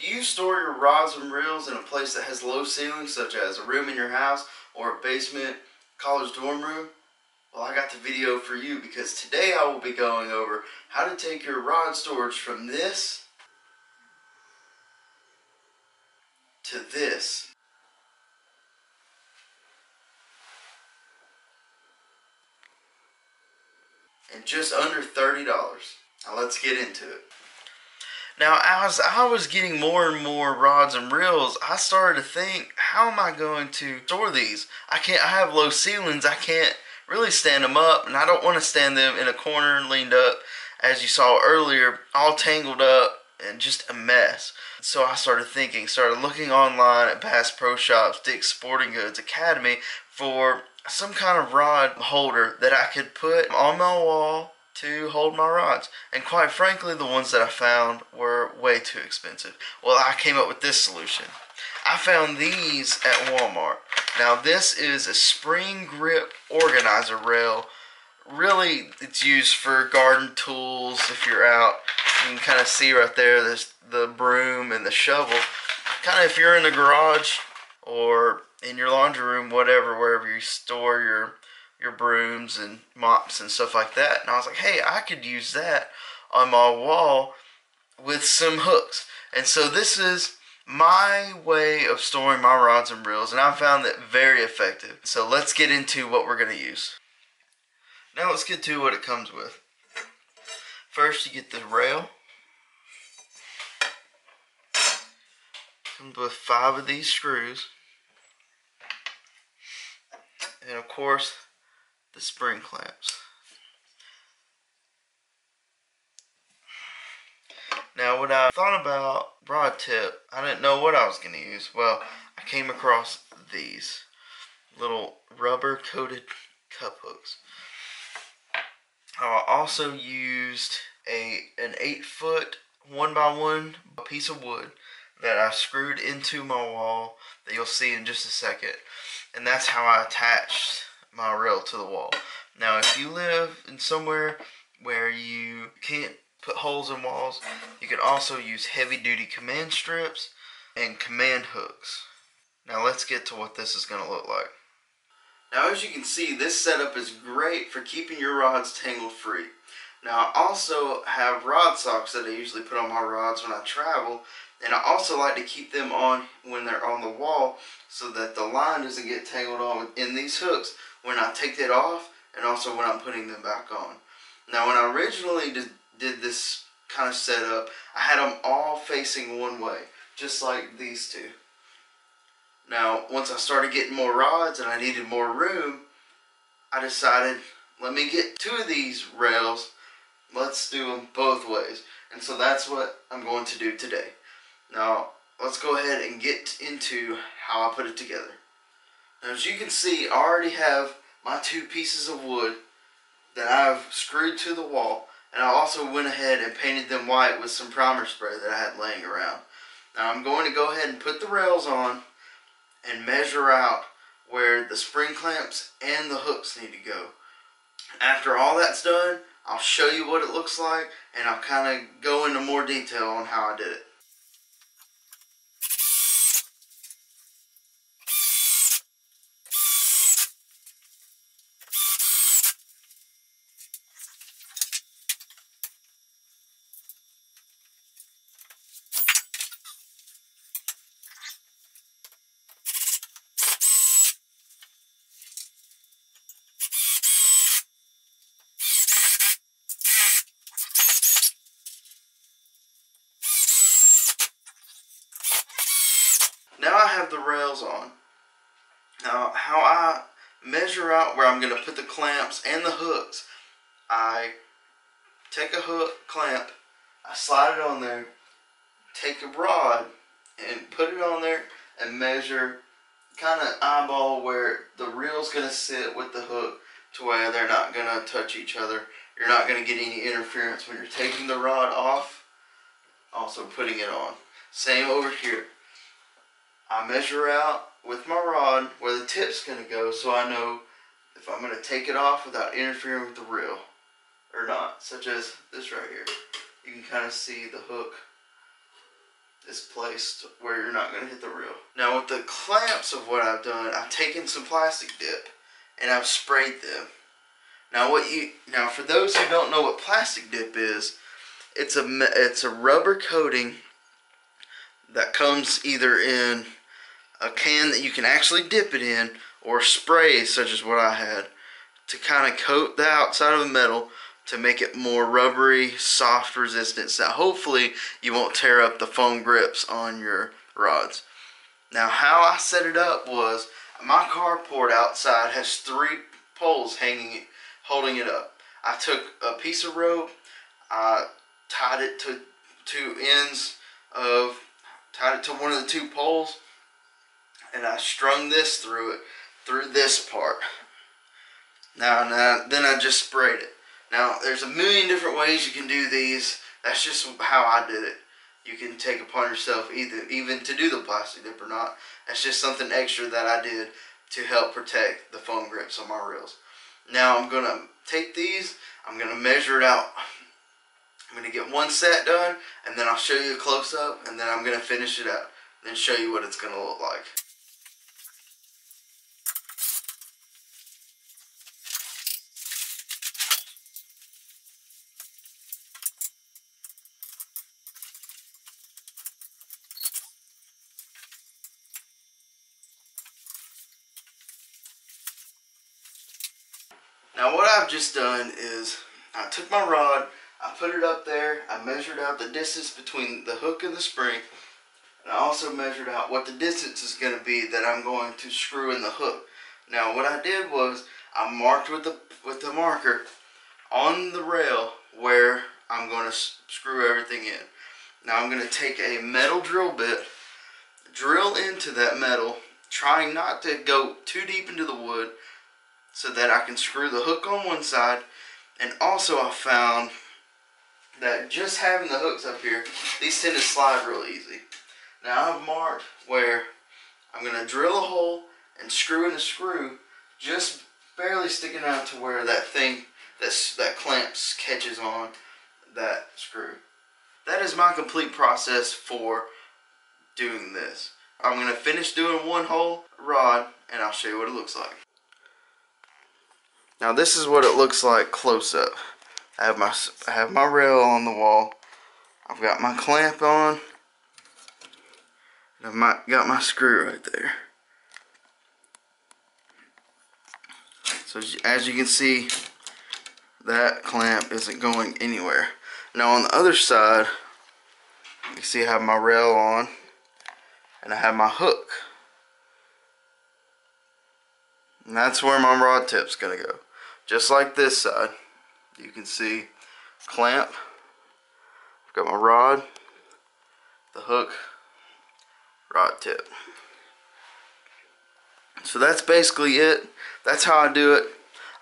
Do you store your rods and reels in a place that has low ceilings, such as a room in your house or a basement college dorm room? Well, I got the video for you because today I will be going over how to take your rod storage from this to this. And just under $30. Now let's get into it. Now, as I was getting more and more rods and reels, I started to think, how am I going to store these? I can't. I have low ceilings. I can't really stand them up, and I don't want to stand them in a corner and leaned up, as you saw earlier, all tangled up and just a mess. So I started thinking, started looking online at Bass Pro Shops, Dick's Sporting Goods Academy for some kind of rod holder that I could put on my wall to hold my rods. And quite frankly, the ones that I found were way too expensive. Well, I came up with this solution. I found these at Walmart. Now, this is a spring grip organizer rail. Really, it's used for garden tools if you're out. You can kind of see right there there's the broom and the shovel. Kind of if you're in the garage or in your laundry room, whatever, wherever you store your your brooms and mops and stuff like that. And I was like, hey, I could use that on my wall with some hooks. And so this is my way of storing my rods and reels, and I found that very effective. So let's get into what we're going to use. Now let's get to what it comes with. First, you get the rail. Comes with five of these screws. And of course, the spring clamps. Now, when I thought about rod tip, I didn't know what I was going to use. Well, I came across these little rubber coated cup hooks. I also used a an eight foot one by one piece of wood that I screwed into my wall that you'll see in just a second, and that's how I attached my rail to the wall. Now, if you live in somewhere where you can't put holes in walls, you can also use heavy duty command strips and command hooks. Now let's get to what this is going to look like. Now as you can see, this setup is great for keeping your rods tangled free. Now I also have rod socks that I usually put on my rods when I travel and I also like to keep them on when they're on the wall so that the line doesn't get tangled on in these hooks when I take it off and also when I'm putting them back on. Now when I originally did, did this kind of setup, I had them all facing one way, just like these two. Now once I started getting more rods and I needed more room, I decided let me get two of these rails, let's do them both ways. And so that's what I'm going to do today. Now let's go ahead and get into how I put it together. As you can see, I already have my two pieces of wood that I've screwed to the wall and I also went ahead and painted them white with some primer spray that I had laying around. Now I'm going to go ahead and put the rails on and measure out where the spring clamps and the hooks need to go. After all that's done, I'll show you what it looks like and I'll kind of go into more detail on how I did it. Now I have the rails on. Now how I measure out where I'm going to put the clamps and the hooks, I take a hook clamp, I slide it on there, take a rod and put it on there and measure kind of eyeball where the reel's going to sit with the hook to where they're not going to touch each other. You're not going to get any interference when you're taking the rod off, also putting it on. Same over here. I measure out with my rod where the tip's going to go so I know if I'm going to take it off without interfering with the reel or not, such as this right here. You can kind of see the hook is placed where you're not going to hit the reel. Now with the clamps of what I've done, I've taken some plastic dip and I've sprayed them. Now what you now for those who don't know what plastic dip is, it's a it's a rubber coating that comes either in a can that you can actually dip it in or spray such as what I had to kind of coat the outside of the metal to make it more rubbery, soft resistance. Now hopefully you won't tear up the foam grips on your rods. Now how I set it up was my carport outside has three poles hanging holding it up. I took a piece of rope, I tied it to two ends of tied it to one of the two poles and I strung this through it through this part. Now, then I just sprayed it. Now, there's a million different ways you can do these. That's just how I did it. You can take upon yourself either even to do the plastic dip or not. That's just something extra that I did to help protect the foam grips on my reels. Now I'm going to take these, I'm going to measure it out. I'm going to get one set done, and then I'll show you a close-up, and then I'm going to finish it up, and then show you what it's going to look like. Now what I've just done is I took my rod, I put it up there, I measured out the distance between the hook and the spring, and I also measured out what the distance is going to be that I'm going to screw in the hook. Now what I did was I marked with the with the marker on the rail where I'm going to screw everything in. Now I'm going to take a metal drill bit, drill into that metal, trying not to go too deep into the wood, so that I can screw the hook on one side and also I found that just having the hooks up here these tend to slide real easy. Now I've marked where I'm going to drill a hole and screw in a screw just barely sticking out to where that thing that's, that clamps catches on that screw. That is my complete process for doing this. I'm going to finish doing one hole rod and I'll show you what it looks like. Now this is what it looks like close up. I have my I have my rail on the wall. I've got my clamp on. I've my, got my screw right there. So as you can see, that clamp isn't going anywhere. Now on the other side, you see I have my rail on and I have my hook. And that's where my rod tip's gonna go. Just like this side. You can see clamp. I've got my rod, the hook, rod tip. So that's basically it. That's how I do it.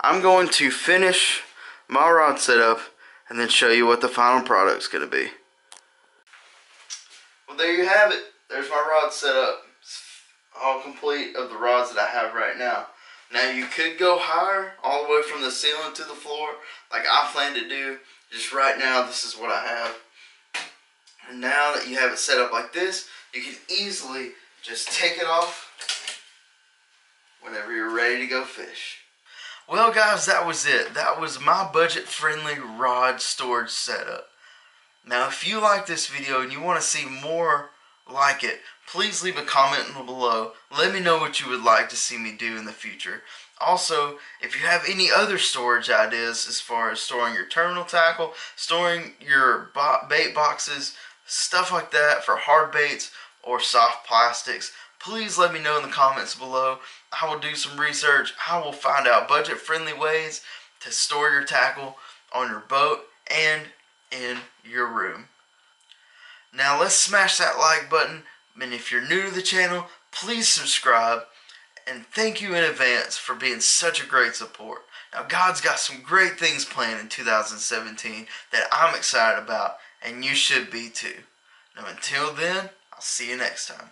I'm going to finish my rod setup and then show you what the final product's going to be. Well, there you have it. There's my rod setup. all complete of the rods that I have right now. Now you could go higher, all the way from the ceiling to the floor, like I plan to do. Just right now, this is what I have. And now that you have it set up like this, you can easily just take it off whenever you're ready to go fish. Well guys, that was it. That was my budget-friendly rod storage setup. Now if you like this video and you want to see more like it, please leave a comment below. Let me know what you would like to see me do in the future. Also, if you have any other storage ideas as far as storing your terminal tackle, storing your bait boxes, stuff like that for hard baits or soft plastics, please let me know in the comments below. I will do some research. I will find out budget-friendly ways to store your tackle on your boat and in your room. Now let's smash that like button and if you're new to the channel, please subscribe. And thank you in advance for being such a great support. Now, God's got some great things planned in 2017 that I'm excited about, and you should be too. Now, until then, I'll see you next time.